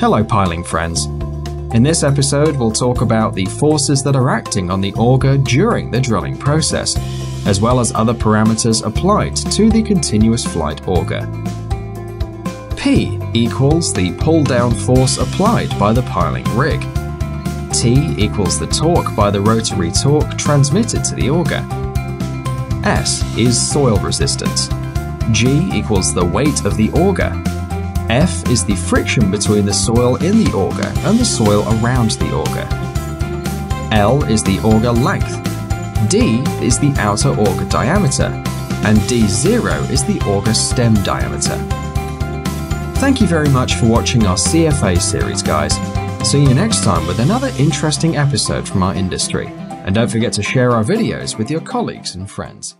Hello, piling friends. In this episode, we'll talk about the forces that are acting on the auger during the drilling process, as well as other parameters applied to the continuous flight auger. P equals the pull down force applied by the piling rig. T equals the torque by the rotary torque transmitted to the auger. S is soil resistance. G equals the weight of the auger. F is the friction between the soil in the auger and the soil around the auger. L is the auger length. D is the outer auger diameter. And D0 is the auger stem diameter. Thank you very much for watching our CFA series, guys. See you next time with another interesting episode from our industry. And don't forget to share our videos with your colleagues and friends.